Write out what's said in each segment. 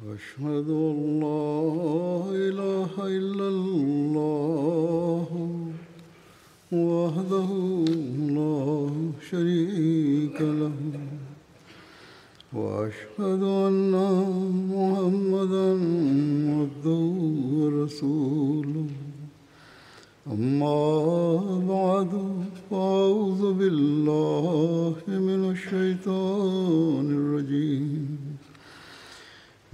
أشهد أن لا إله إلا الله وحده لا شريك له وأشهد أن محمدا عبده ورسوله. أما بعد فأعوذ بالله من الشيطان الرجيم.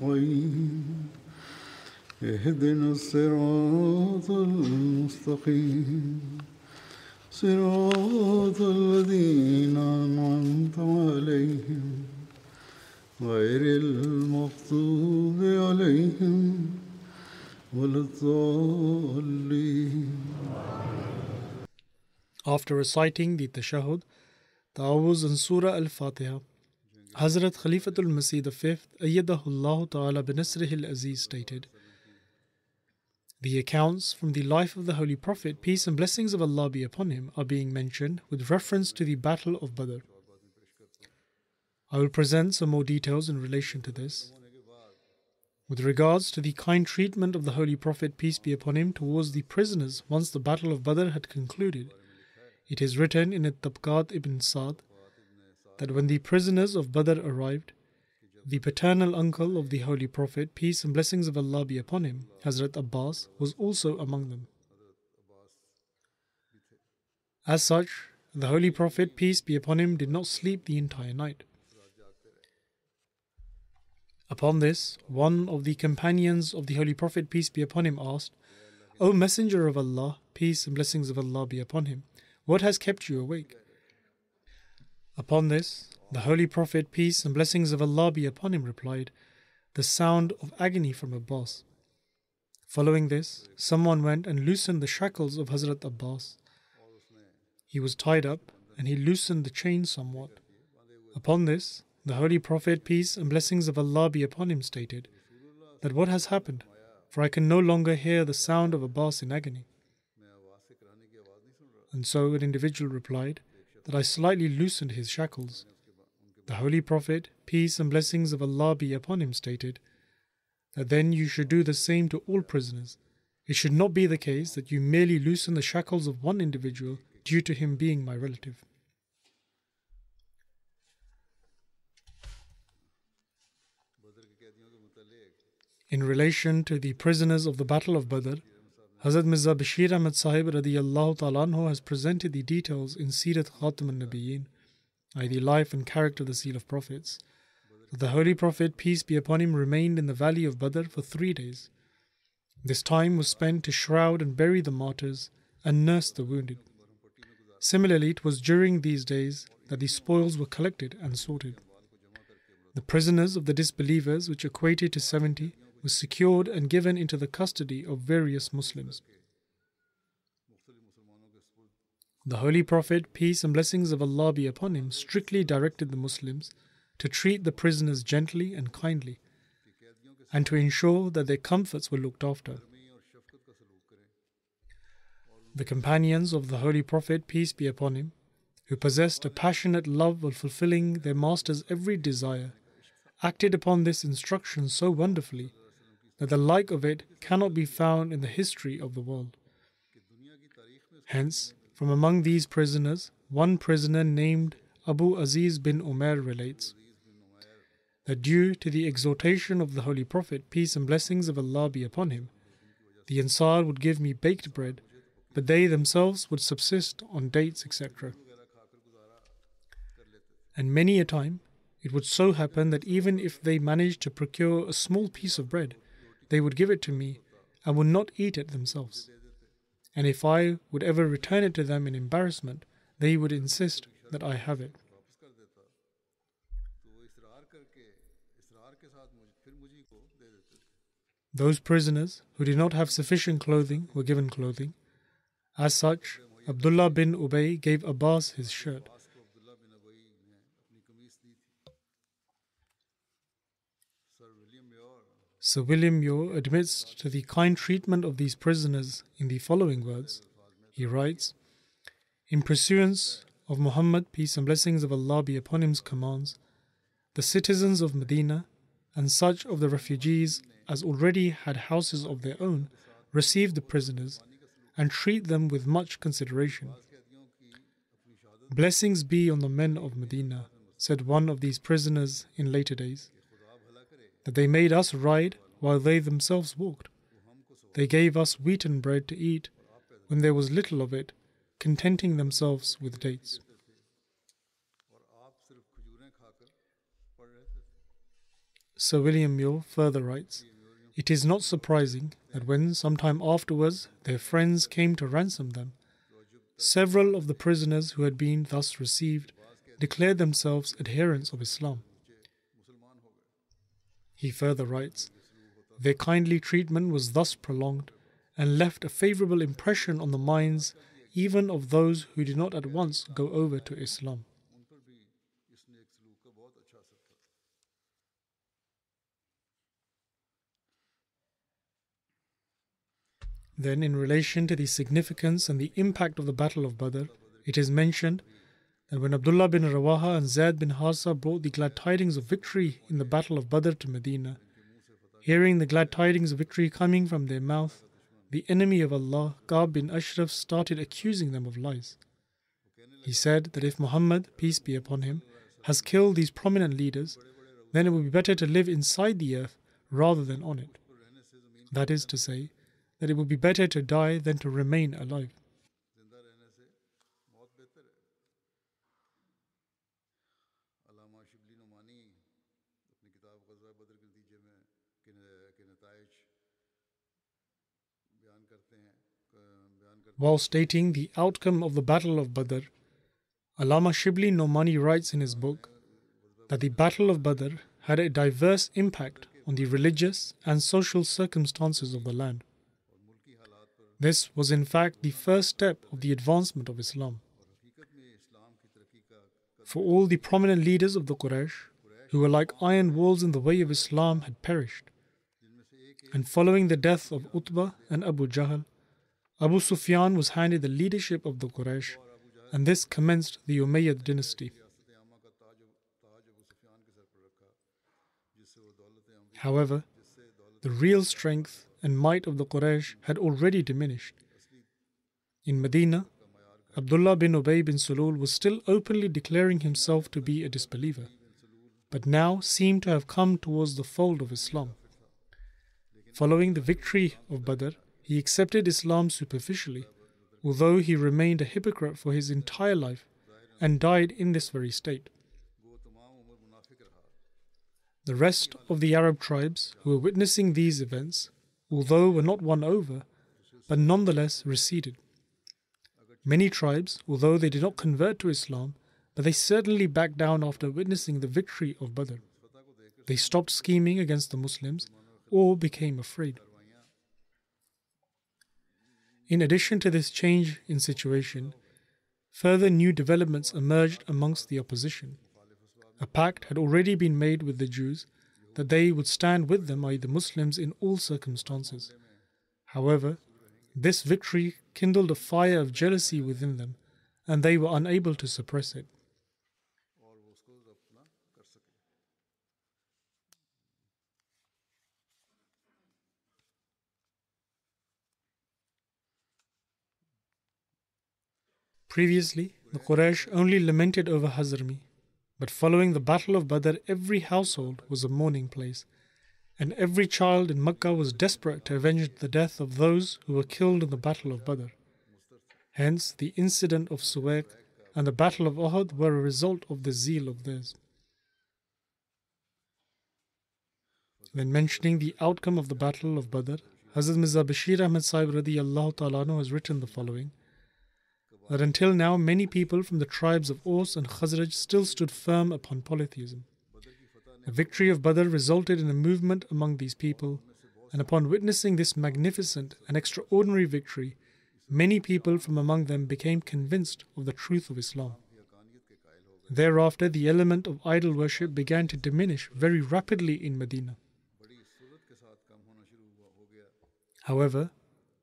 نستعين اهدنا الصراط المستقيم. صراط الذين أنعمت عليهم. غير المغضوب عليهم ولا الضالين. After reciting the Tashahud, Ta'awuz and Surah Al Fatiha, Hazrat Khalifatul Masih V, Ayyadahullah Ta'ala Binasrihil Aziz stated, The accounts from the life of the Holy Prophet, peace and blessings of Allah be upon him, are being mentioned with reference to the Battle of Badr. I will present some more details in relation to this. With regards to the kind treatment of the Holy Prophet, peace be upon him, towards the prisoners once the Battle of Badr had concluded, it is written in Tabqat ibn Sa'd that when the prisoners of Badr arrived, the paternal uncle of the Holy Prophet, peace and blessings of Allah be upon him, Hazrat Abbas, was also among them. As such, the Holy Prophet, peace be upon him, did not sleep the entire night. Upon this, one of the companions of the Holy Prophet, peace be upon him, asked, O Messenger of Allah, peace and blessings of Allah be upon him, what has kept you awake? Upon this, the Holy Prophet, peace and blessings of Allah be upon him, replied, The sound of agony from Abbas. Following this, someone went and loosened the shackles of Hazrat Abbas. He was tied up, and he loosened the chain somewhat. Upon this, the Holy Prophet, peace and blessings of Allah be upon him, stated that what has happened, for I can no longer hear the sound of Abbas in agony. And so an individual replied that I slightly loosened his shackles. The Holy Prophet, peace and blessings of Allah be upon him, stated that then you should do the same to all prisoners. It should not be the case that you merely loosen the shackles of one individual due to him being my relative. In relation to the prisoners of the Battle of Badr, Hazrat Mirza Bashir Ahmad Sahib radiyallahu ta'ala has presented the details in Sirat Khatam al-Nabiyyin, i.e. life and character of the Seal of Prophets, the Holy Prophet, peace be upon him, remained in the valley of Badr for three days. This time was spent to shroud and bury the martyrs and nurse the wounded. Similarly, it was during these days that the spoils were collected and sorted. The prisoners of the disbelievers, which equated to 70, were secured and given into the custody of various Muslims. The Holy Prophet, peace and blessings of Allah be upon him, strictly directed the Muslims to treat the prisoners gently and kindly, and to ensure that their comforts were looked after. The companions of the Holy Prophet, peace be upon him, who possessed a passionate love of fulfilling their master's every desire, acted upon this instruction so wonderfully that the like of it cannot be found in the history of the world. Hence, from among these prisoners, one prisoner named Abu Aziz bin Umar relates that due to the exhortation of the Holy Prophet, peace and blessings of Allah be upon him, the Ansar would give me baked bread, but they themselves would subsist on dates, etc. And many a time, it would so happen that even if they managed to procure a small piece of bread, they would give it to me and would not eat it themselves. And if I would ever return it to them in embarrassment, they would insist that I have it. Those prisoners who did not have sufficient clothing were given clothing. As such, Abdullah bin Ubay gave Abbas his shirt. Sir William Muir admits to the kind treatment of these prisoners in the following words. He writes, In pursuance of Muhammad, peace and blessings of Allah be upon him's commands, the citizens of Medina and such of the refugees as already had houses of their own receive the prisoners and treat them with much consideration. Blessings be on the men of Medina, said one of these prisoners in later days that they made us ride while they themselves walked. They gave us wheaten bread to eat when there was little of it, contenting themselves with dates. Sir William Muir further writes It is not surprising that when, some time afterwards, their friends came to ransom them, several of the prisoners who had been thus received declared themselves adherents of Islam. He further writes Their kindly treatment was thus prolonged and left a favorable impression on the minds even of those who did not at once go over to Islam. Then, in relation to the significance and the impact of the Battle of Badr, it is mentioned that when Abdullah bin Rawaha and Zaid bin Harsa brought the glad tidings of victory in the Battle of Badr to Medina, hearing the glad tidings of victory coming from their mouth, the enemy of Allah, Ka'b bin Ashraf, started accusing them of lies. He said that if Muhammad, peace be upon him, has killed these prominent leaders, then it would be better to live inside the earth rather than on it. That is to say, that it would be better to die than to remain alive. While stating the outcome of the Battle of Badr, Allama Shibli Nomani writes in his book that the Battle of Badr had a diverse impact on the religious and social circumstances of the land. This was in fact the first step of the advancement of Islam. For all the prominent leaders of the Quraysh, who were like iron walls in the way of Islam, had perished. And following the death of Utbah and Abu Jahl, Abu Sufyan was handed the leadership of the Quraysh, and this commenced the Umayyad dynasty. However, the real strength and might of the Quraysh had already diminished. In Medina, Abdullah bin Ubay bin Sulul was still openly declaring himself to be a disbeliever, but now seemed to have come towards the fold of Islam. Following the victory of Badr, he accepted Islam superficially, although he remained a hypocrite for his entire life and died in this very state. The rest of the Arab tribes who were witnessing these events, although were not won over, but nonetheless receded. Many tribes, although they did not convert to Islam, but they certainly backed down after witnessing the victory of Badr. They stopped scheming against the Muslims or became afraid. In addition to this change in situation, further new developments emerged amongst the opposition. A pact had already been made with the Jews that they would stand with them, i.e., the Muslims, in all circumstances. However, this victory kindled a fire of jealousy within them, and they were unable to suppress it. Previously, the Quraysh only lamented over Hazrami, but following the Battle of Badr, every household was a mourning place, and every child in Makkah was desperate to avenge the death of those who were killed in the Battle of Badr. Hence, the incident of Suwayq and the Battle of Uhud were a result of the zeal of theirs. When mentioning the outcome of the Battle of Badr, Hazrat Mirza Bashir Ahmad Sahib radiallahu ta'ala has written the following that until now many people from the tribes of Aus and Khazraj still stood firm upon polytheism. The victory of Badr resulted in a movement among these people, and upon witnessing this magnificent and extraordinary victory, many people from among them became convinced of the truth of Islam. Thereafter, the element of idol worship began to diminish very rapidly in Medina. However,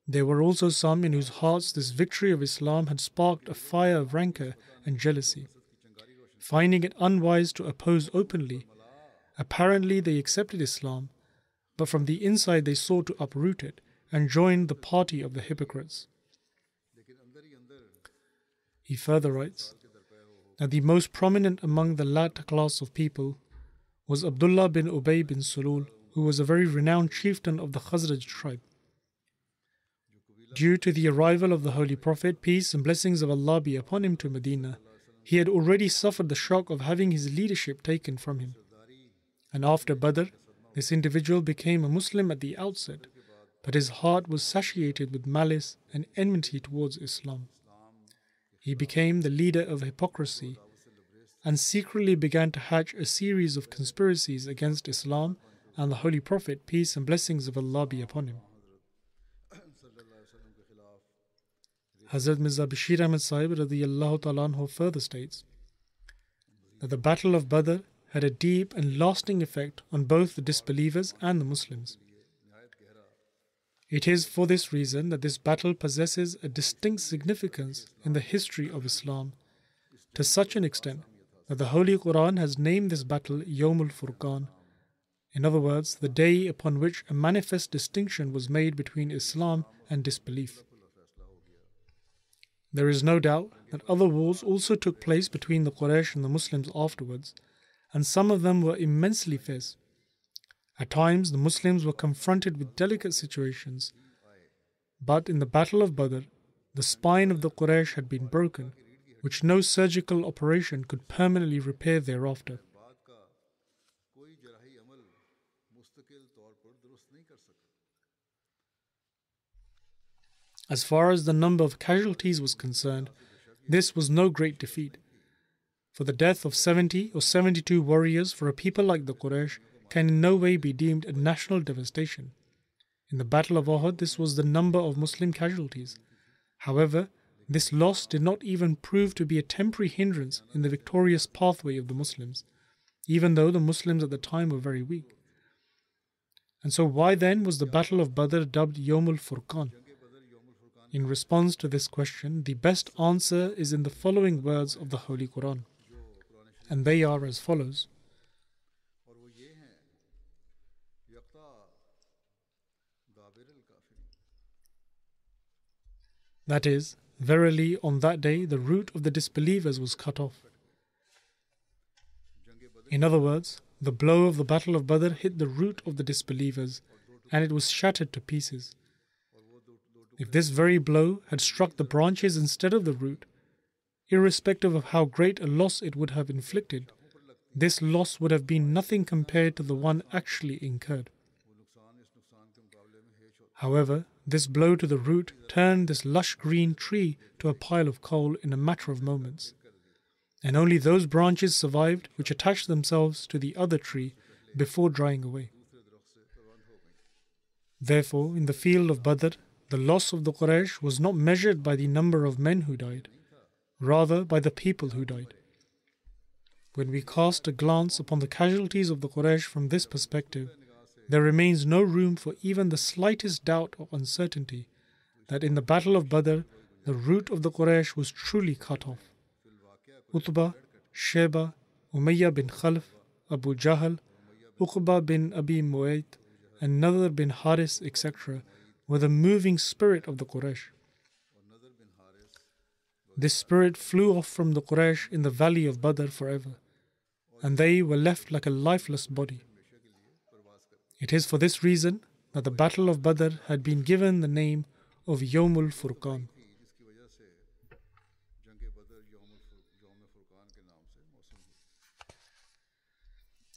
there were also some in whose hearts this victory of Islam had sparked a fire of rancor and jealousy. Finding it unwise to oppose openly, apparently they accepted Islam, but from the inside they sought to uproot it and joined the party of the hypocrites. He further writes that the most prominent among the latter class of people was Abdullah bin Ubay bin Sulul, who was a very renowned chieftain of the Khazraj tribe. Due to the arrival of the Holy Prophet, peace and blessings of Allah be upon him to Medina, he had already suffered the shock of having his leadership taken from him. And after Badr, this individual became a Muslim at the outset, but his heart was satiated with malice and enmity towards Islam. He became the leader of hypocrisy and secretly began to hatch a series of conspiracies against Islam and the Holy Prophet, peace and blessings of Allah be upon him. Hazrat Mirza Bashir Ahmad Sahib ta'ala further states that the Battle of Badr had a deep and lasting effect on both the disbelievers and the Muslims. It is for this reason that this battle possesses a distinct significance in the history of Islam to such an extent that the Holy Quran has named this battle Yomul Furqan. In other words, the day upon which a manifest distinction was made between Islam and disbelief. There is no doubt that other wars also took place between the Quraysh and the Muslims afterwards, and some of them were immensely fierce. At times, the Muslims were confronted with delicate situations, but in the Battle of Badr, the spine of the Quraysh had been broken, which no surgical operation could permanently repair thereafter. As far as the number of casualties was concerned, this was no great defeat. For the death of 70 or 72 warriors for a people like the Quraysh can in no way be deemed a national devastation. In the Battle of Uhud, this was the number of Muslim casualties. However, this loss did not even prove to be a temporary hindrance in the victorious pathway of the Muslims, even though the Muslims at the time were very weak. And so, why then was the Battle of Badr dubbed Yomul Furqan? In response to this question, the best answer is in the following words of the Holy Quran, and they are as follows. That is, verily on that day the root of the disbelievers was cut off. In other words, the blow of the Battle of Badr hit the root of the disbelievers and it was shattered to pieces. If this very blow had struck the branches instead of the root, irrespective of how great a loss it would have inflicted, this loss would have been nothing compared to the one actually incurred. However, this blow to the root turned this lush green tree to a pile of coal in a matter of moments. And only those branches survived which attached themselves to the other tree before drying away. Therefore, in the field of Badr, the loss of the Quraysh was not measured by the number of men who died, rather by the people who died. When we cast a glance upon the casualties of the Quraysh from this perspective, there remains no room for even the slightest doubt or uncertainty that in the Battle of Badr, the root of the Quraysh was truly cut off. Utbah, Shaibah, Umayyah bin Khalf, Abu Jahl, Uqba bin Abi Mu'ayt, and Nadr bin Haris, etc., were the moving spirit of the Quraysh. This spirit flew off from the Quraysh in the valley of Badr forever, and they were left like a lifeless body. It is for this reason that the Battle of Badr had been given the name of Yomul Furqan.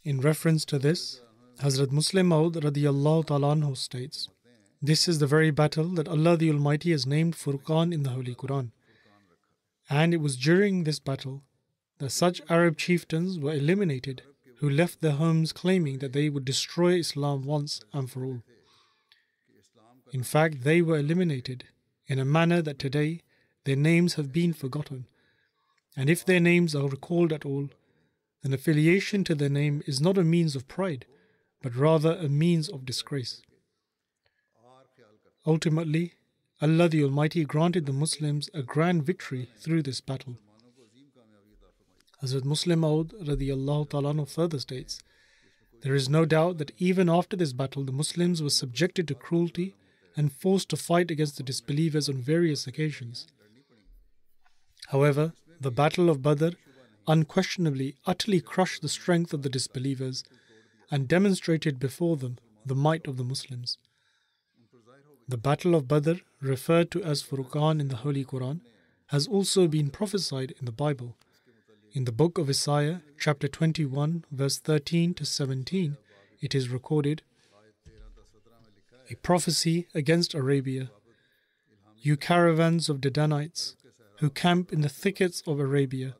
In reference to this, Hazrat Musleh Maud radiallahu ta'ala states, This is the very battle that Allah the Almighty has named Furqan in the Holy Quran. And it was during this battle that such Arab chieftains were eliminated who left their homes claiming that they would destroy Islam once and for all. In fact, they were eliminated in a manner that today their names have been forgotten. And if their names are recalled at all, then affiliation to their name is not a means of pride, but rather a means of disgrace. Ultimately, Allah the Almighty granted the Muslims a grand victory through this battle. Hazrat Musleh ta'ala further states, There is no doubt that even after this battle, the Muslims were subjected to cruelty and forced to fight against the disbelievers on various occasions. However, the Battle of Badr unquestionably utterly crushed the strength of the disbelievers and demonstrated before them the might of the Muslims. The Battle of Badr, referred to as Furqan in the Holy Quran, has also been prophesied in the Bible. In the book of Isaiah, chapter 21, verse 13 to 17, it is recorded a prophecy against Arabia. You caravans of Dedanites who camp in the thickets of Arabia,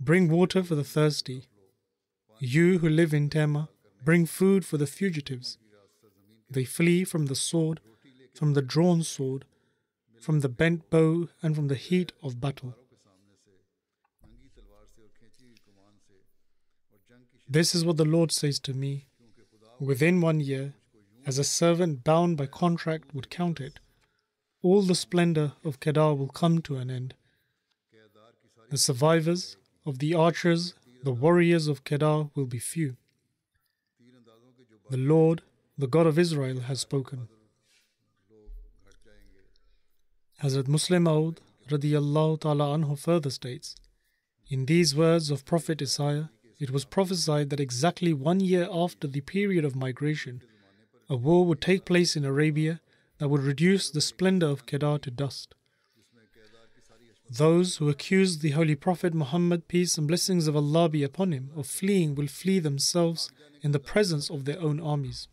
bring water for the thirsty. You who live in Tema, bring food for the fugitives. They flee from the sword, from the drawn sword, from the bent bow, and from the heat of battle. This is what the Lord says to me. Within one year, as a servant bound by contract would count it, all the splendor of Kedar will come to an end. The survivors of the archers, the warriors of Kedar will be few. The Lord, the God of Israel, has spoken. Hazrat Musleh Maud radiallahu ta'ala anhu further states, In these words of Prophet Isaiah, it was prophesied that exactly one year after the period of migration, a war would take place in Arabia that would reduce the splendor of Kedar to dust. Those who accuse the Holy Prophet Muhammad, peace and blessings of Allah be upon him, of fleeing will flee themselves in the presence of their own armies.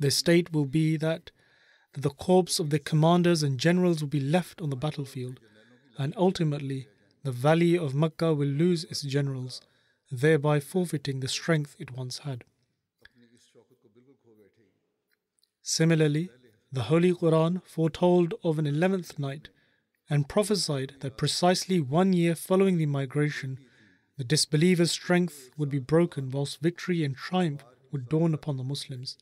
Their state will be that, that the corpse of their commanders and generals will be left on the battlefield, and ultimately the valley of Mecca will lose its generals, thereby forfeiting the strength it once had. Similarly, the Holy Quran foretold of an eleventh night and prophesied that precisely one year following the migration, the disbelievers' strength would be broken whilst victory and triumph would dawn upon the Muslims.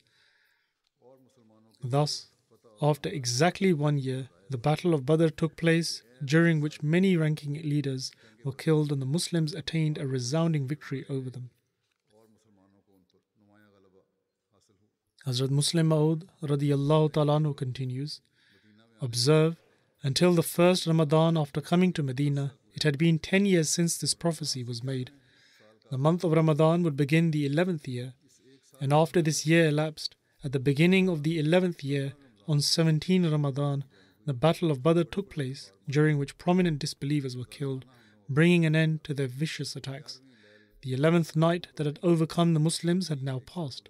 Thus, after exactly one year, the Battle of Badr took place, during which many ranking leaders were killed and the Muslims attained a resounding victory over them. Hazrat Musleh Maud radiallahu ta'ala continues, Observe, until the first Ramadan after coming to Medina, it had been ten years since this prophecy was made. The month of Ramadan would begin the eleventh year, and after this year elapsed, at the beginning of the eleventh year, on 17 Ramadan, the Battle of Badr took place, during which prominent disbelievers were killed, bringing an end to their vicious attacks. The eleventh night that had overcome the Muslims had now passed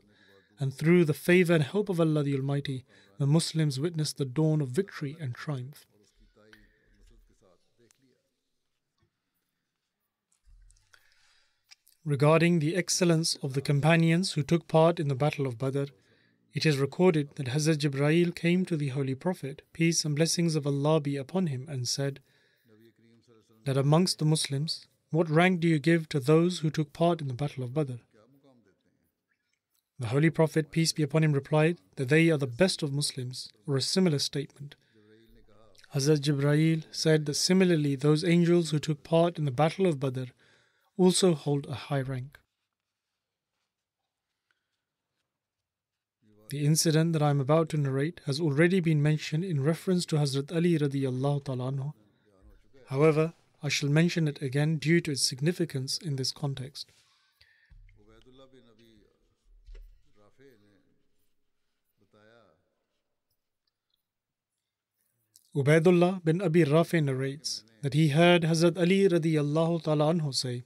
and through the favor and help of Allah the Almighty, the Muslims witnessed the dawn of victory and triumph. Regarding the excellence of the companions who took part in the Battle of Badr, it is recorded that Hazrat Jibreel came to the Holy Prophet, peace and blessings of Allah be upon him, and said, That amongst the Muslims, what rank do you give to those who took part in the Battle of Badr? The Holy Prophet, peace be upon him, replied that they are the best of Muslims, or a similar statement. Hazrat Jibreel said that similarly those angels who took part in the Battle of Badr also hold a high rank. The incident that I am about to narrate has already been mentioned in reference to Hazrat Ali radiallahu ta'ala However, I shall mention it again due to its significance in this context. Ubaidullah bin Abi Rafi narrates that he heard Hazrat Ali radiallahu ta'ala anhu say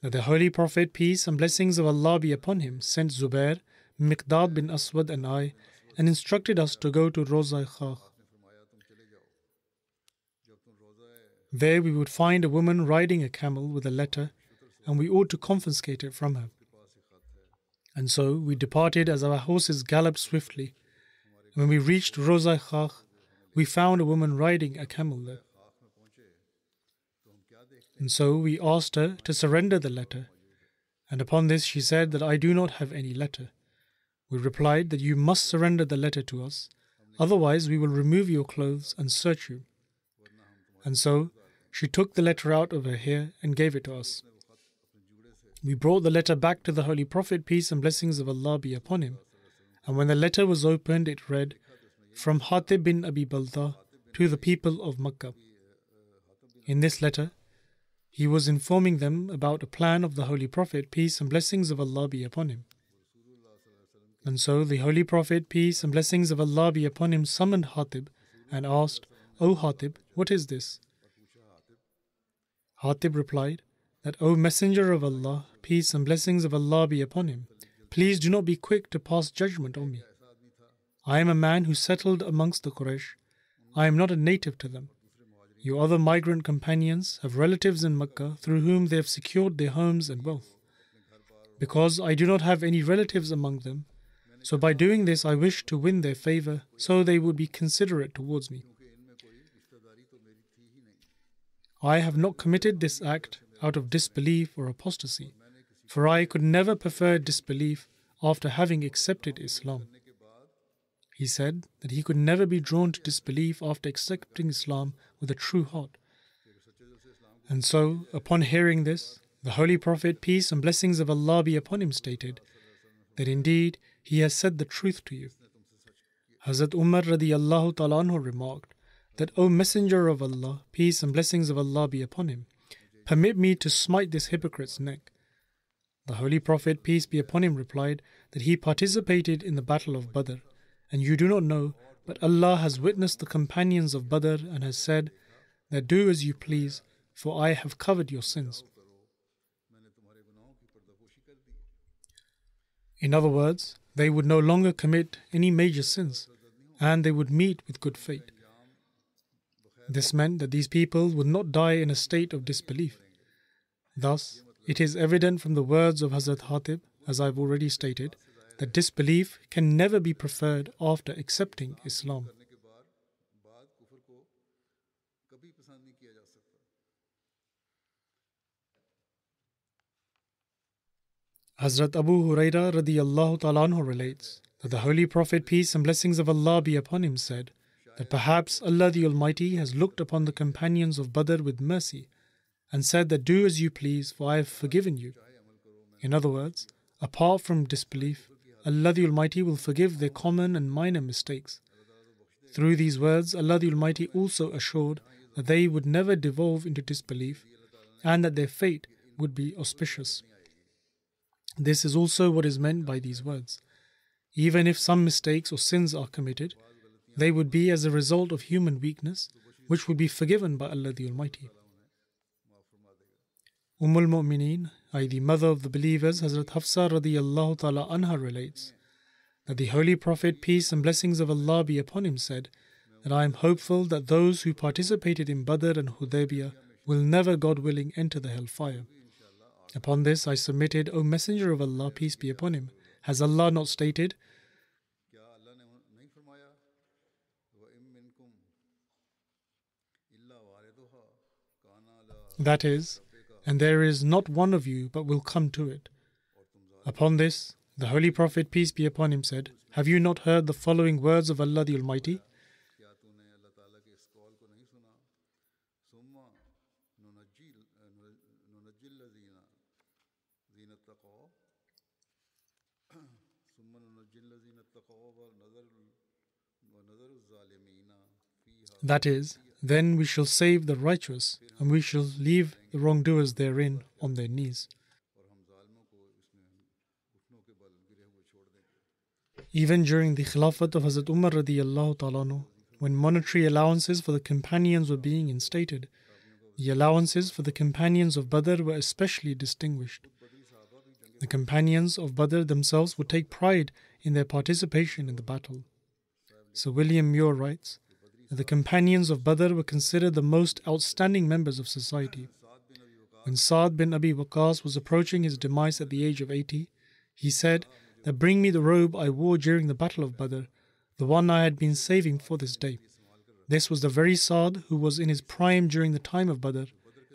that the Holy Prophet, peace and blessings of Allah be upon him, sent Zubair, Miqdad bin Aswad and I, and instructed us to go to Roza Khakh. There we would find a woman riding a camel with a letter, and we ought to confiscate it from her. And so we departed as our horses galloped swiftly. When we reached Rosa Khakh, we found a woman riding a camel there. And so we asked her to surrender the letter. And upon this she said that I do not have any letter. We replied that you must surrender the letter to us, otherwise we will remove your clothes and search you. And so she took the letter out of her hair and gave it to us. We brought the letter back to the Holy Prophet, peace and blessings of Allah be upon him. And when the letter was opened, it read, From Hatib bin Abi Balta to the people of Makkah. In this letter, he was informing them about a plan of the Holy Prophet, peace and blessings of Allah be upon him. And so the Holy Prophet, peace and blessings of Allah be upon him, summoned Hatib and asked, O Hatib, what is this? Hatib replied, That, O Messenger of Allah, peace and blessings of Allah be upon him, please do not be quick to pass judgment on me. I am a man who settled amongst the Quraysh. I am not a native to them. Your other migrant companions have relatives in Mecca through whom they have secured their homes and wealth. Because I do not have any relatives among them, so by doing this I wish to win their favor so they would be considerate towards me. I have not committed this act out of disbelief or apostasy, for I could never prefer disbelief after having accepted Islam. He said that he could never be drawn to disbelief after accepting Islam with a true heart. And so, upon hearing this, the Holy Prophet, peace and blessings of Allah be upon him, stated that indeed he has said the truth to you. Hazrat Umar radiallahu ta'ala remarked that, O Messenger of Allah, peace and blessings of Allah be upon him, permit me to smite this hypocrite's neck. The Holy Prophet, peace be upon him, replied that he participated in the battle of Badr, and you do not know, but Allah has witnessed the companions of Badr and has said that do as you please, for I have covered your sins. In other words, they would no longer commit any major sins, and they would meet with good fate. This meant that these people would not die in a state of disbelief. Thus, it is evident from the words of Hazrat Hatib, as I've already stated, that disbelief can never be preferred after accepting Islam. Hazrat Abu Huraira radiallahu ta'ala relates that the Holy Prophet, peace and blessings of Allah be upon him, said, that perhaps Allah the Almighty has looked upon the companions of Badr with mercy and said that do as you please, for I have forgiven you. In other words, apart from disbelief, Allah the Almighty will forgive their common and minor mistakes. Through these words, Allah the Almighty also assured that they would never devolve into disbelief and that their fate would be auspicious. This is also what is meant by these words. Even if some mistakes or sins are committed, they would be as a result of human weakness, which would be forgiven by Allah the Almighty. Umm al-Mu'mineen, i.e. the mother of the believers, Hazrat Hafsa radiallahu ta'ala anha relates that the Holy Prophet, peace and blessings of Allah be upon him, said that I am hopeful that those who participated in Badr and Hudaybiyah will never, God willing, enter the hellfire. Upon this I submitted, O Messenger of Allah, peace be upon him, has Allah not stated, That is, and there is not one of you but will come to it. Upon this, the Holy Prophet, peace be upon him, said, Have you not heard the following words of Allah the Almighty? That is, then we shall save the righteous, and we shall leave the wrongdoers therein on their knees. Even during the Khilafat of Hazrat Umar when monetary allowances for the companions were being instated, the allowances for the companions of Badr were especially distinguished. The companions of Badr themselves would take pride in their participation in the battle. Sir William Muir writes, the companions of Badr were considered the most outstanding members of society. When Saad bin Abi Waqas was approaching his demise at the age of 80, he said that bring me the robe I wore during the Battle of Badr, the one I had been saving for this day. This was the very Saad who was in his prime during the time of Badr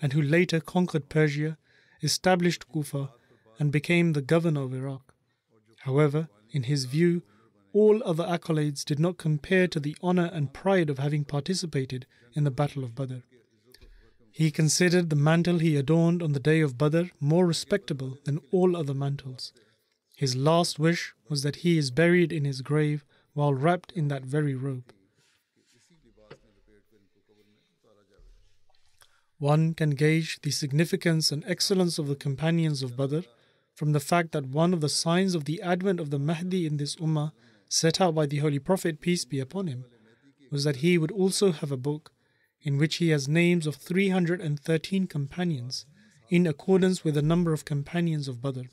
and who later conquered Persia, established Kufa, and became the governor of Iraq. However, in his view, all other accolades did not compare to the honor and pride of having participated in the Battle of Badr. He considered the mantle he adorned on the day of Badr more respectable than all other mantles. His last wish was that he is buried in his grave while wrapped in that very robe. One can gauge the significance and excellence of the companions of Badr from the fact that one of the signs of the advent of the Mahdi in this Ummah, set out by the Holy Prophet, peace be upon him, was that he would also have a book in which he has names of 313 companions in accordance with the number of companions of Badr.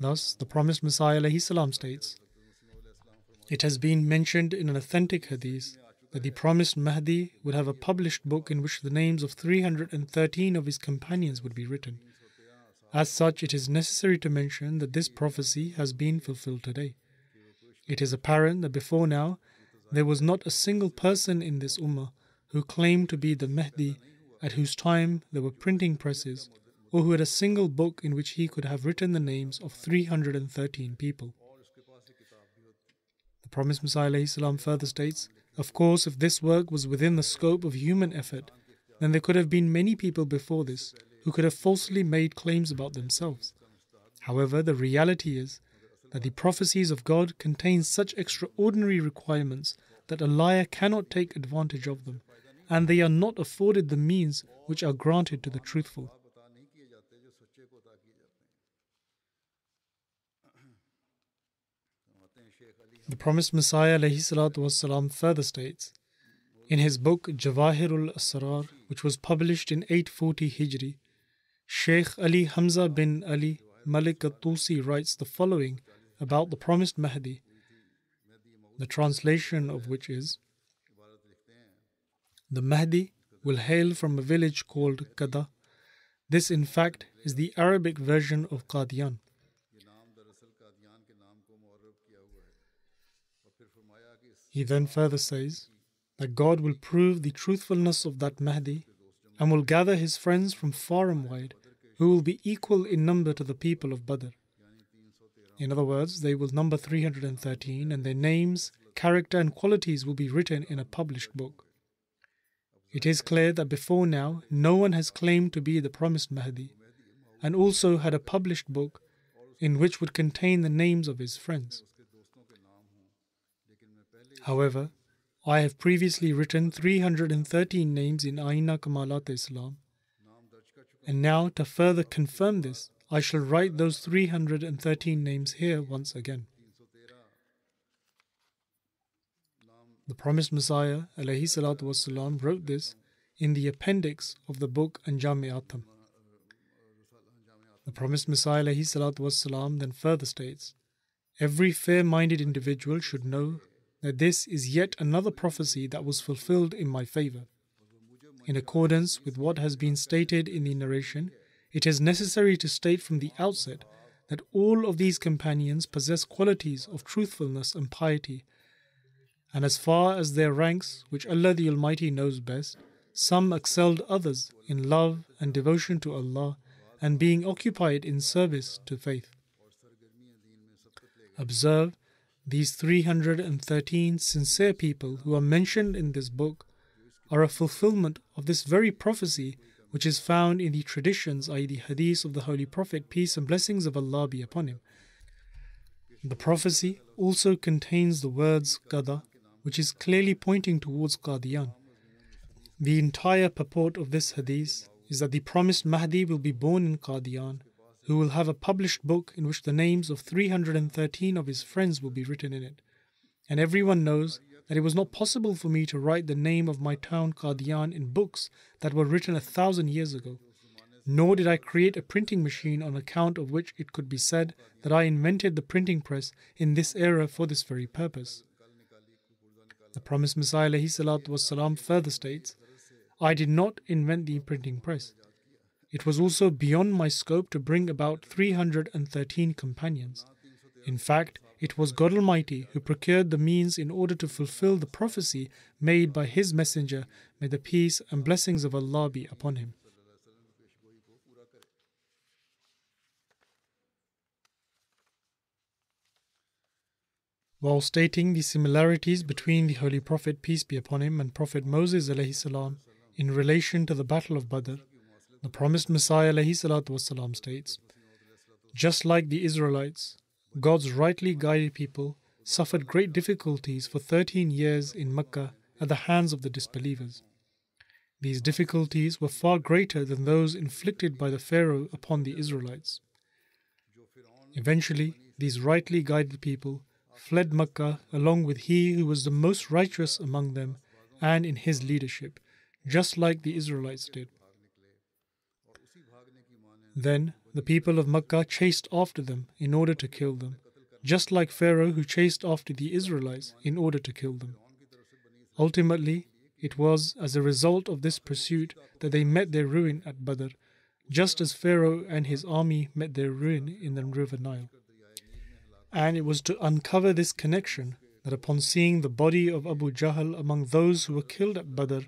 Thus, the promised Messiah salam states, It has been mentioned in an authentic hadith that the promised Mahdi would have a published book in which the names of 313 of his companions would be written. As such, it is necessary to mention that this prophecy has been fulfilled today. It is apparent that before now, there was not a single person in this Ummah who claimed to be the Mahdi at whose time there were printing presses, or who had a single book in which he could have written the names of 313 people. The promised Messiah further states of course, if this work was within the scope of human effort, then there could have been many people before this who could have falsely made claims about themselves. However, the reality is that the prophecies of God contain such extraordinary requirements that a liar cannot take advantage of them, and they are not afforded the means which are granted to the truthful. The promised Messiah والسلام, further states in his book Jawahirul Asrar, which was published in 840 Hijri, Sheikh Ali Hamza bin Ali Malik al-Tusi writes the following about the promised Mahdi, the translation of which is The Mahdi will hail from a village called Kada. This, in fact, is the Arabic version of Qadian. He then further says that God will prove the truthfulness of that Mahdi and will gather his friends from far and wide, who will be equal in number to the people of Badr. In other words, they will number 313, and their names, character, and qualities will be written in a published book. It is clear that before now, no one has claimed to be the promised Mahdi, and also had a published book in which would contain the names of his friends. However, I have previously written 313 names in Aina Kamalat Islam, and now to further confirm this, I shall write those 313 names here once again. The promised Messiah والسلام, wrote this in the appendix of the book Anjam-e-Atham. The promised Messiah والسلام, then further states Every fair minded individual should know that this is yet another prophecy that was fulfilled in my favor. In accordance with what has been stated in the narration, it is necessary to state from the outset that all of these companions possess qualities of truthfulness and piety. And as far as their ranks, which Allah the Almighty knows best, some excelled others in love and devotion to Allah and being occupied in service to faith. Observe these 313 sincere people who are mentioned in this book are a fulfillment of this very prophecy which is found in the traditions, i.e., the hadiths of the Holy Prophet, peace and blessings of Allah be upon him. The prophecy also contains the words Qada, which is clearly pointing towards Qadian. The entire purport of this hadith is that the promised Mahdi will be born in Qadian who will have a published book in which the names of 313 of his friends will be written in it. And everyone knows that it was not possible for me to write the name of my town Qadian in books that were written a thousand years ago. Nor did I create a printing machine on account of which it could be said that I invented the printing press in this era for this very purpose. The promised Messiah والسلام, further states, I did not invent the printing press. It was also beyond my scope to bring about 313 companions. In fact, it was God Almighty who procured the means in order to fulfill the prophecy made by His Messenger, may the peace and blessings of Allah be upon him. While stating the similarities between the Holy Prophet, peace be upon him, and Prophet Moses salam, in relation to the Battle of Badr, the promised Messiah والسلام, states, Just like the Israelites, God's rightly guided people suffered great difficulties for 13 years in Mecca at the hands of the disbelievers. These difficulties were far greater than those inflicted by the Pharaoh upon the Israelites. Eventually, these rightly guided people fled Mecca along with he who was the most righteous among them and in his leadership, just like the Israelites did. Then the people of Mecca chased after them in order to kill them, just like Pharaoh who chased after the Israelites in order to kill them. Ultimately, it was as a result of this pursuit that they met their ruin at Badr, just as Pharaoh and his army met their ruin in the river Nile. And it was to uncover this connection that upon seeing the body of Abu Jahl among those who were killed at Badr,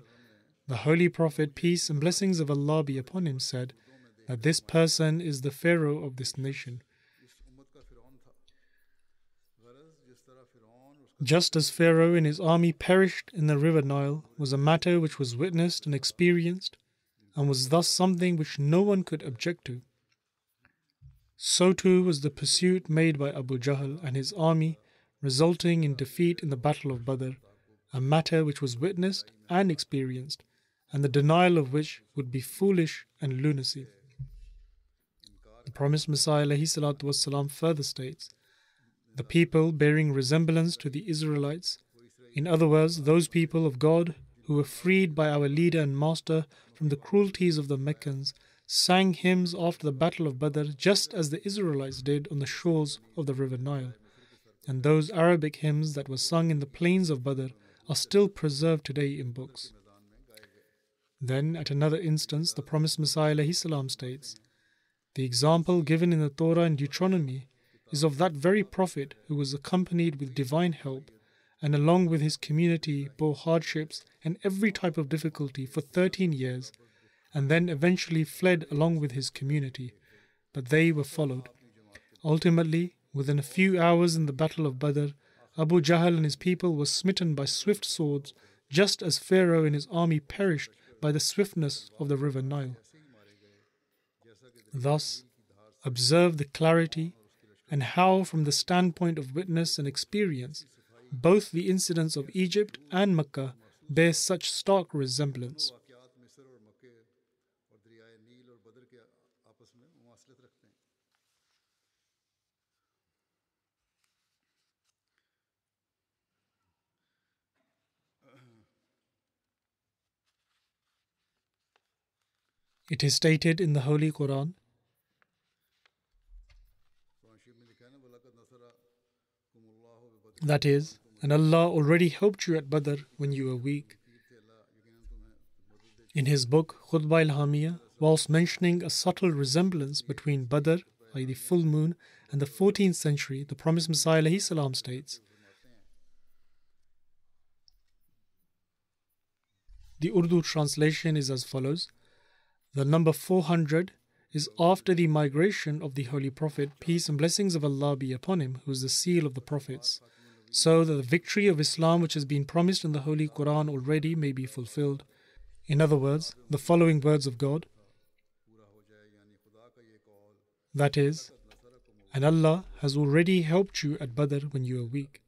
the Holy Prophet, peace and blessings of Allah be upon him, said that this person is the Pharaoh of this nation. Just as Pharaoh and his army perished in the river Nile was a matter which was witnessed and experienced, and was thus something which no one could object to. So too was the pursuit made by Abu Jahl and his army, resulting in defeat in the Battle of Badr, a matter which was witnessed and experienced, and the denial of which would be foolish and lunacy. The promised Messiah والسلام, further states the people bearing resemblance to the Israelites, in other words, those people of God who were freed by our leader and master from the cruelties of the Meccans, sang hymns after the Battle of Badr just as the Israelites did on the shores of the river Nile. And those Arabic hymns that were sung in the plains of Badr are still preserved today in books. Then, at another instance, the promised Messiah states, the example given in the Torah and Deuteronomy is of that very Prophet who was accompanied with divine help and along with his community bore hardships and every type of difficulty for 13 years and then eventually fled along with his community, but they were followed. Ultimately, within a few hours in the Battle of Badr, Abu Jahl and his people were smitten by swift swords, just as Pharaoh and his army perished by the swiftness of the river Nile. Thus, observe the clarity and how, from the standpoint of witness and experience, both the incidents of Egypt and Mecca bear such stark resemblance. It is stated in the Holy Quran That is, and Allah already helped you at Badr when you were weak. In his book Khutbah Ilhamiyah, whilst mentioning a subtle resemblance between Badr, i.e. the full moon, and the 14th century, the promised Messiah salam states, The Urdu translation is as follows The number 400 is after the migration of the Holy Prophet, peace and blessings of Allah be upon him, who is the seal of the prophets so that the victory of Islam, which has been promised in the Holy Quran already, may be fulfilled. In other words, the following words of God that is, and Allah has already helped you at Badr when you were weak.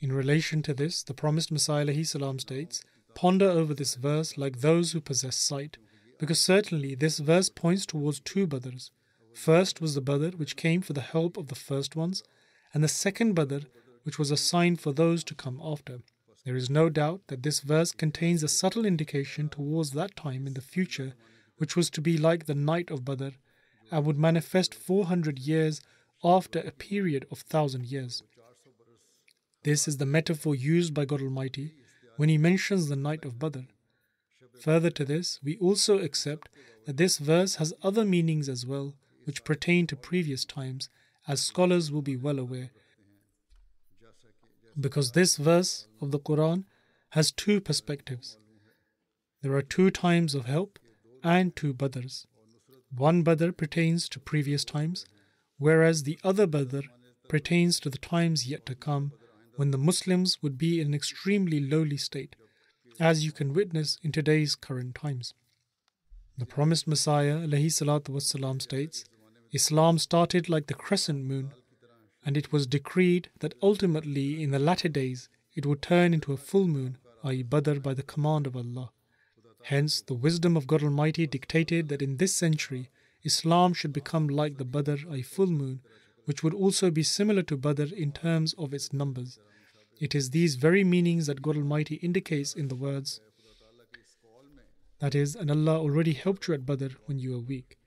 In relation to this, the promised Messiah states, Ponder over this verse like those who possess sight, because certainly this verse points towards two Badrs. First was the Badr which came for the help of the first ones, and the second Badr which was a sign for those to come after. There is no doubt that this verse contains a subtle indication towards that time in the future, which was to be like the night of Badr, and would manifest 400 years after a period of thousand years. This is the metaphor used by God Almighty when He mentions the night of Badr. Further to this, we also accept that this verse has other meanings as well, which pertain to previous times, as scholars will be well aware Because this verse of the Quran has two perspectives. There are two times of help and two Badrs. One Badr pertains to previous times, whereas the other Badr pertains to the times yet to come when the Muslims would be in an extremely lowly state, as you can witness in today's current times. The promised Messiah والسلام, states Islam started like the crescent moon, and it was decreed that ultimately in the latter days it would turn into a full moon, i.e., Badr, by the command of Allah. Hence, the wisdom of God Almighty dictated that in this century Islam should become like the Badr, a full moon, which would also be similar to Badr in terms of its numbers. It is these very meanings that God Almighty indicates in the words, that is, and Allah already helped you at Badr when you were weak.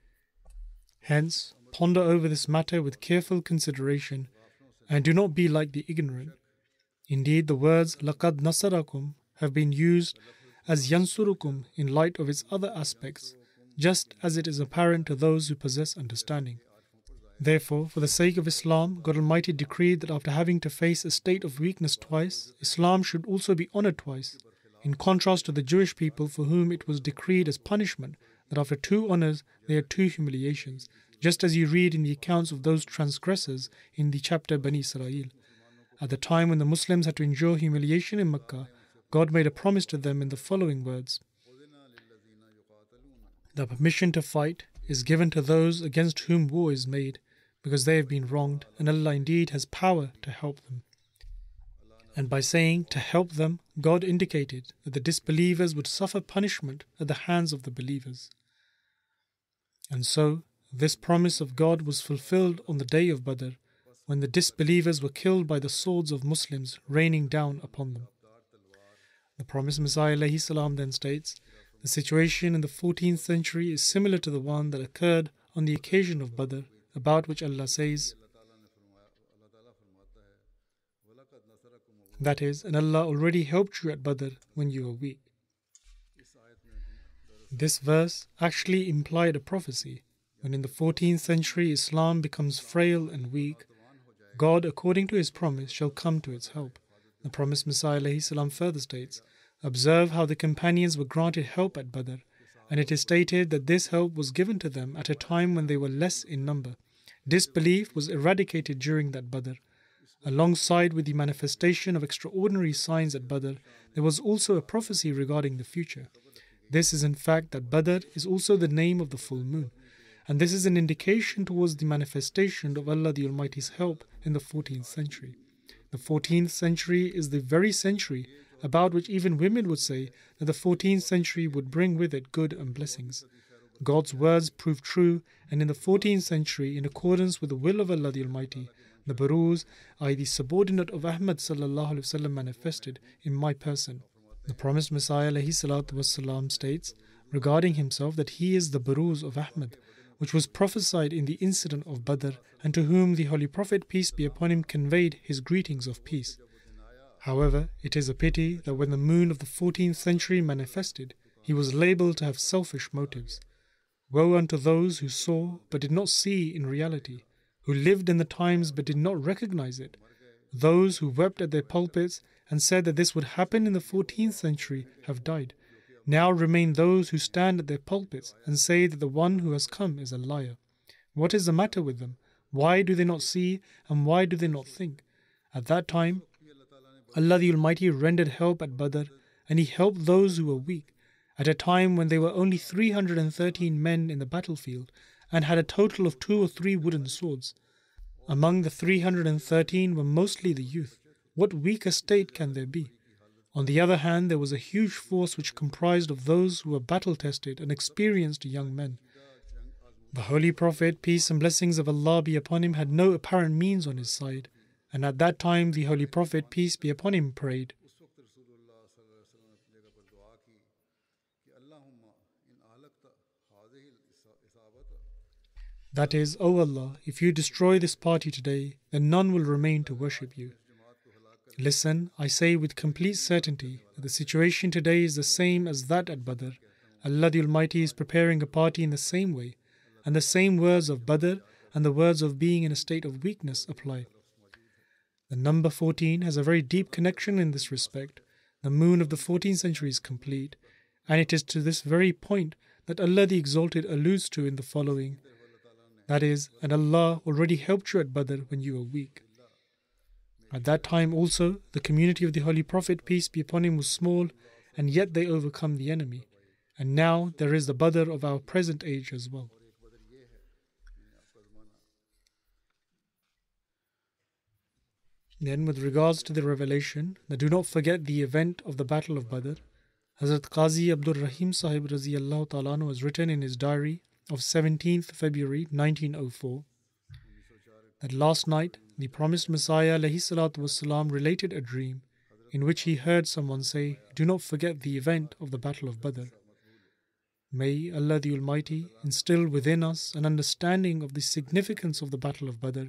Hence, ponder over this matter with careful consideration and do not be like the ignorant. Indeed, the words laqad nasarakum have been used as yansurukum in light of its other aspects, just as it is apparent to those who possess understanding. Therefore, for the sake of Islam, God Almighty decreed that after having to face a state of weakness twice, Islam should also be honored twice, in contrast to the Jewish people for whom it was decreed as punishment that after two honors there are two humiliations, just as you read in the accounts of those transgressors in the chapter Bani Israel. At the time when the Muslims had to endure humiliation in Mecca, God made a promise to them in the following words The permission to fight is given to those against whom war is made because they have been wronged, and Allah indeed has power to help them. And by saying to help them, God indicated that the disbelievers would suffer punishment at the hands of the believers. And so, this promise of God was fulfilled on the day of Badr, when the disbelievers were killed by the swords of Muslims raining down upon them. The promised Messiah salam, then states, The situation in the 14th century is similar to the one that occurred on the occasion of Badr about which Allah says, That is, and Allah already helped you at Badr when you were weak. This verse actually implied a prophecy. When in the 14th century Islam becomes frail and weak, God, according to His promise, shall come to its help. The promised Messiah further states, Observe how the companions were granted help at Badr and it is stated that this help was given to them at a time when they were less in number. Disbelief was eradicated during that Badr. Alongside with the manifestation of extraordinary signs at Badr, there was also a prophecy regarding the future. This is in fact that Badr is also the name of the full moon, and this is an indication towards the manifestation of Allah the Almighty's help in the 14th century. The 14th century is the very century about which even women would say that the 14th century would bring with it good and blessings. God's words proved true, and in the 14th century, in accordance with the will of Allah the Almighty, the Buruz, i.e., the subordinate of Ahmad وسلم, manifested in my person. The promised Messiah والسلام, states regarding himself that he is the Buruz of Ahmad which was prophesied in the incident of Badr, and to whom the Holy Prophet, peace be upon him, conveyed his greetings of peace. However, it is a pity that when the moon of the 14th century manifested, he was labeled to have selfish motives. Woe unto those who saw but did not see in reality, who lived in the times but did not recognize it, those who wept at their pulpits and said that this would happen in the 14th century have died. Now remain those who stand at their pulpits and say that the one who has come is a liar. What is the matter with them? Why do they not see and why do they not think? At that time, Allah the Almighty rendered help at Badr, and He helped those who were weak, at a time when there were only 313 men in the battlefield and had a total of two or three wooden swords. Among the 313 were mostly the youth. What weaker state can there be? On the other hand, there was a huge force which comprised of those who were battle tested and experienced young men. The Holy Prophet, peace and blessings of Allah be upon him, had no apparent means on his side. And at that time, the Holy Prophet, peace be upon him, prayed. That is, O Allah, if you destroy this party today, then none will remain to worship you. Listen, I say with complete certainty that the situation today is the same as that at Badr, Allah the Almighty is preparing a party in the same way, and the same words of Badr and the words of being in a state of weakness apply. The number 14 has a very deep connection in this respect. The moon of the 14th century is complete, and it is to this very point that Allah the Exalted alludes to in the following. That is, and Allah already helped you at Badr when you were weak. At that time also, the community of the Holy Prophet, peace be upon him, was small, and yet they overcome the enemy. And now there is the Badr of our present age as well. Then, with regards to the revelation, now do not forget the event of the Battle of Badr. Hazrat Qazi Abdul Rahim Sahib Raziyallahu Ta'ala has written in his diary of 17th February 1904 that last night the promised Messiah والسلام, related a dream in which he heard someone say, Do not forget the event of the Battle of Badr. May Allah the Almighty instill within us an understanding of the significance of the Battle of Badr,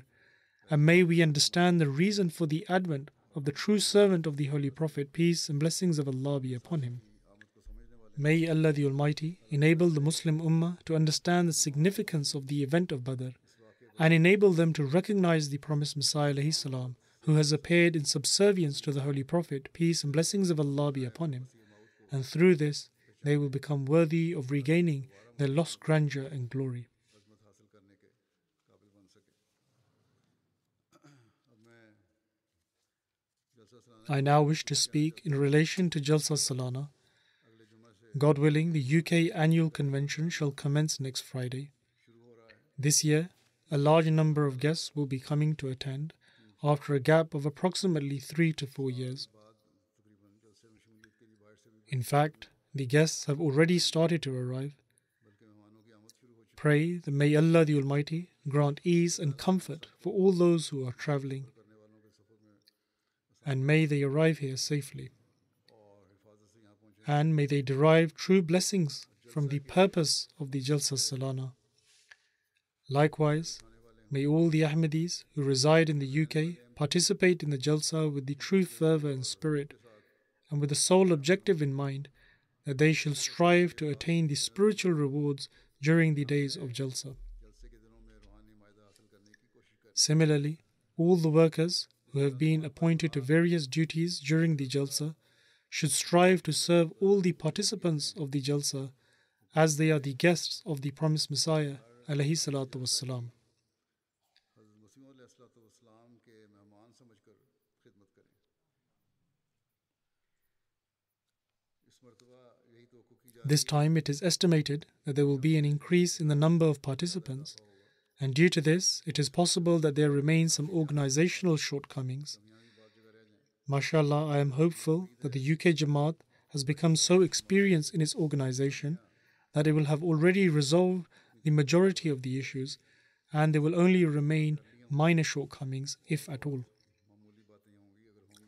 and may we understand the reason for the advent of the true servant of the Holy Prophet, peace and blessings of Allah be upon him. May Allah the Almighty enable the Muslim Ummah to understand the significance of the event of Badr and enable them to recognize the promised Messiah salam, who has appeared in subservience to the Holy Prophet, peace and blessings of Allah be upon him. And through this, they will become worthy of regaining their lost grandeur and glory. I now wish to speak in relation to Jalsa Salana. God willing, the UK annual convention shall commence next Friday. This year, a large number of guests will be coming to attend after a gap of approximately three to four years. In fact, the guests have already started to arrive. Pray that may Allah the Almighty grant ease and comfort for all those who are traveling, and may they arrive here safely. And may they derive true blessings from the purpose of the Jalsa Salana. Likewise, may all the Ahmadis who reside in the UK participate in the Jalsa with the true fervour and spirit, and with the sole objective in mind that they shall strive to attain the spiritual rewards during the days of Jalsa. Similarly, all the workers who have been appointed to various duties during the Jalsa should strive to serve all the participants of the Jalsa as they are the guests of the promised Messiah. This time it is estimated that there will be an increase in the number of participants, and due to this, it is possible that there remain some organizational shortcomings. MashaAllah, I am hopeful that the UK Jamaat has become so experienced in its organization that it will have already resolved the majority of the issues, and there will only remain minor shortcomings, if at all.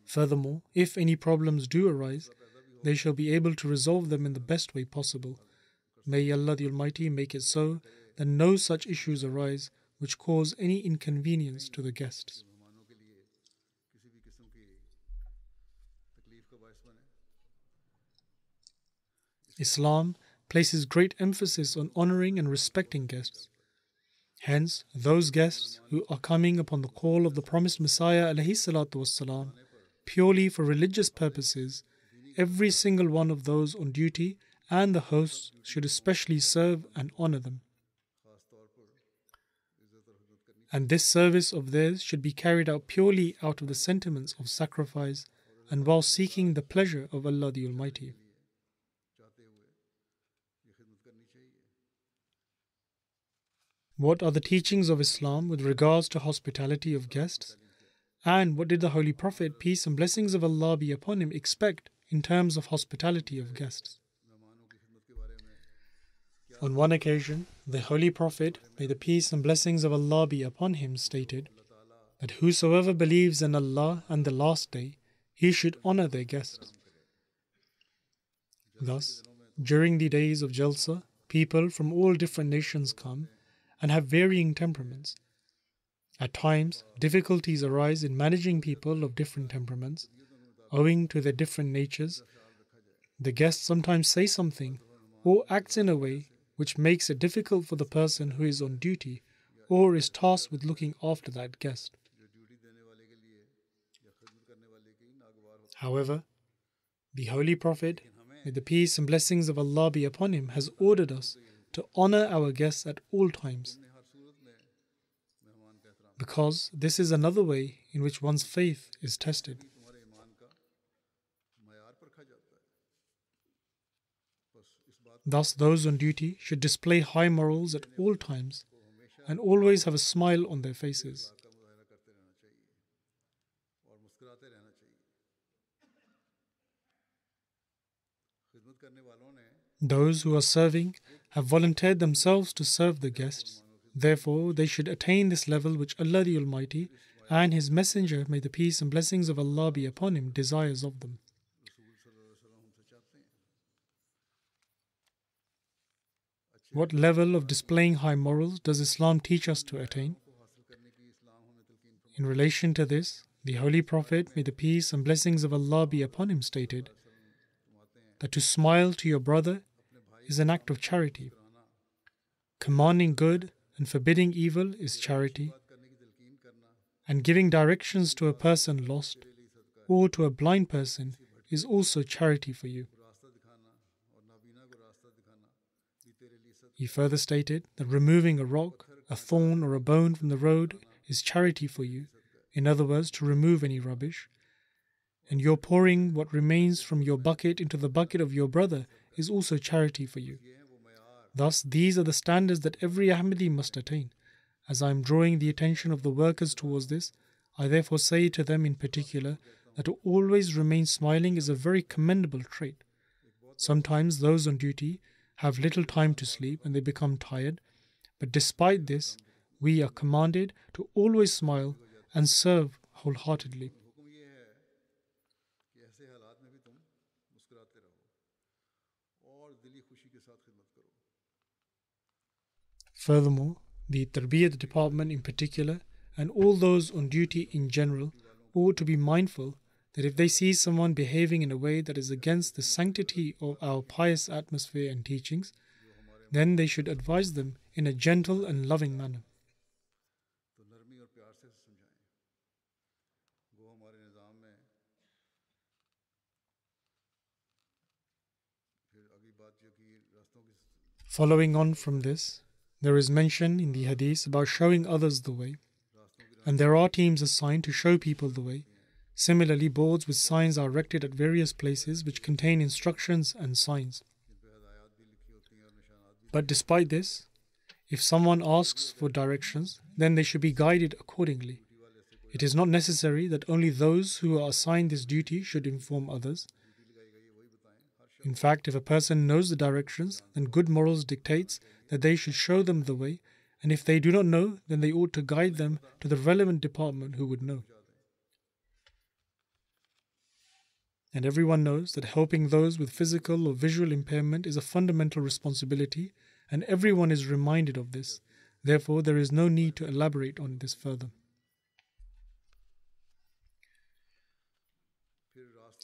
Furthermore, if any problems do arise, they shall be able to resolve them in the best way possible. May Allah the Almighty make it so that no such issues arise which cause any inconvenience to the guests. Islam places great emphasis on honoring and respecting guests. Hence, those guests who are coming upon the call of the promised Messiah والسلام, purely for religious purposes every single one of those on duty and the hosts should especially serve and honor them. And this service of theirs should be carried out purely out of the sentiments of sacrifice and while seeking the pleasure of Allah the Almighty. What are the teachings of Islam with regards to hospitality of guests? And what did the Holy Prophet, peace and blessings of Allah be upon him, expect in terms of hospitality of guests. On one occasion, the Holy Prophet, may the peace and blessings of Allah be upon him, stated that whosoever believes in Allah and the Last Day, he should honor their guests. Thus, during the days of Jalsa, people from all different nations come and have varying temperaments. At times, difficulties arise in managing people of different temperaments, owing to their different natures. The guests sometimes say something, or acts in a way which makes it difficult for the person who is on duty or is tasked with looking after that guest. However, the Holy Prophet, may the peace and blessings of Allah be upon him, has ordered us to honor our guests at all times. Because this is another way in which one's faith is tested. Thus, those on duty should display high morals at all times and always have a smile on their faces. Those who are serving have volunteered themselves to serve the guests. Therefore, they should attain this level which Allah the Almighty and His Messenger, may the peace and blessings of Allah be upon him, desires of them. What level of displaying high morals does Islam teach us to attain? In relation to this, the Holy Prophet, may the peace and blessings of Allah be upon him, stated that to smile to your brother is an act of charity. Commanding good and forbidding evil is charity. And giving directions to a person lost or to a blind person is also charity for you. He further stated that removing a rock, a thorn, or a bone from the road is charity for you, in other words, to remove any rubbish. And your pouring what remains from your bucket into the bucket of your brother is also charity for you. Thus, these are the standards that every Ahmadi must attain. As I am drawing the attention of the workers towards this, I therefore say to them in particular that to always remain smiling is a very commendable trait. Sometimes those on duty have little time to sleep and they become tired. But despite this, we are commanded to always smile and serve wholeheartedly. Furthermore, the Tarbiyat department in particular and all those on duty in general ought to be mindful that if they see someone behaving in a way that is against the sanctity of our pious atmosphere and teachings, then they should advise them in a gentle and loving manner. Following on from this, there is mention in the hadith about showing others the way, and there are teams assigned to show people the way Similarly, boards with signs are erected at various places which contain instructions and signs. But despite this, if someone asks for directions, then they should be guided accordingly. It is not necessary that only those who are assigned this duty should inform others. In fact, if a person knows the directions, then good morals dictates that they should show them the way, and if they do not know, then they ought to guide them to the relevant department who would know. And everyone knows that helping those with physical or visual impairment is a fundamental responsibility, and everyone is reminded of this. Therefore, there is no need to elaborate on this further.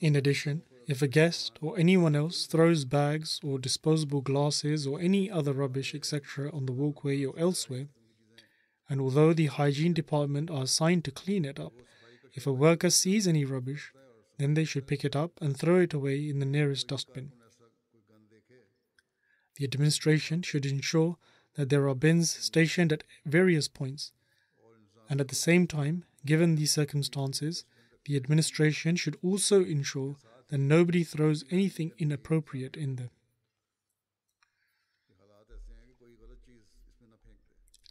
In addition, if a guest or anyone else throws bags or disposable glasses or any other rubbish, etc., on the walkway or elsewhere, and although the hygiene department are assigned to clean it up, if a worker sees any rubbish, then they should pick it up and throw it away in the nearest dustbin. The administration should ensure that there are bins stationed at various points, and at the same time, given these circumstances, the administration should also ensure that nobody throws anything inappropriate in them.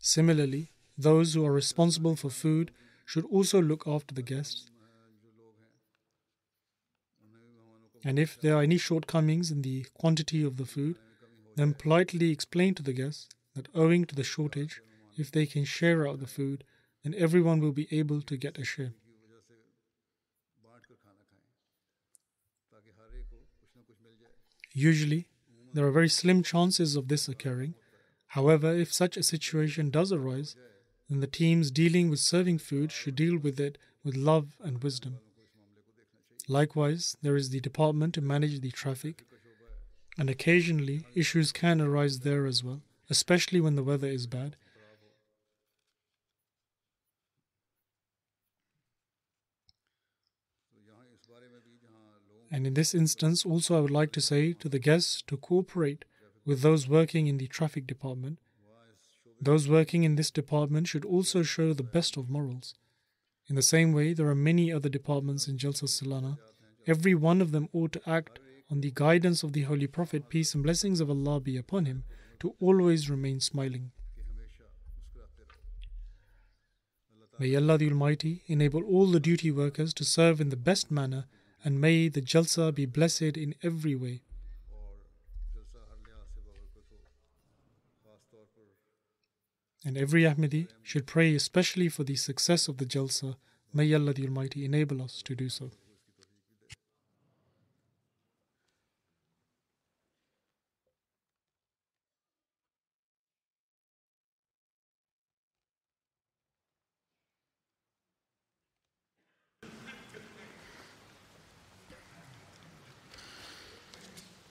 Similarly, those who are responsible for food should also look after the guests And if there are any shortcomings in the quantity of the food, then politely explain to the guests that owing to the shortage, if they can share out the food, then everyone will be able to get a share. Usually, there are very slim chances of this occurring. However, if such a situation does arise, then the teams dealing with serving food should deal with it with love and wisdom. Likewise, there is the department to manage the traffic. and occasionally issues can arise there as well, especially when the weather is bad. And in this instance, also, I would like to say to the guests to cooperate with those working in the traffic department. Those working in this department should also show the best of morals. In the same way, there are many other departments in Jalsa Salana. Every one of them ought to act on the guidance of the Holy Prophet, peace and blessings of Allah be upon him, to always remain smiling. May Allah the Almighty enable all the duty workers to serve in the best manner and may the Jalsa be blessed in every way. And every Ahmadi should pray especially for the success of the Jalsa. May Allah the Almighty enable us to do so.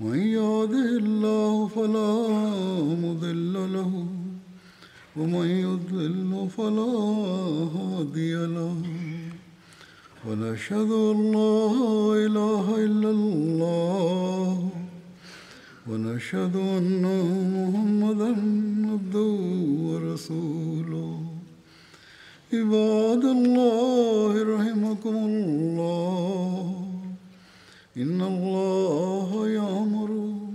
من يهده الله فلا مضل له ومن يضلل فلا هادي له. ونشهد أن لا إله إلا الله ونشهد أن محمدا عبده ورسوله. عباد الله رحمكم الله. إن الله يأمر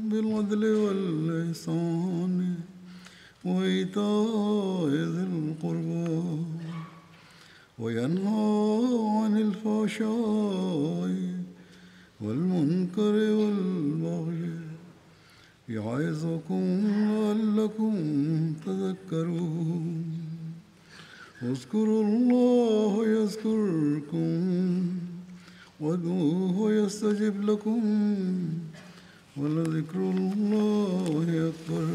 بالعدل والإحسان وإيتاء ذي القربى وينهى عن الفحشاء والمنكر والبغي يعظكم لعلكم تذكرون اذكروا الله يذكركم وادعوه يستجب لكم ولذكر الله أكبر.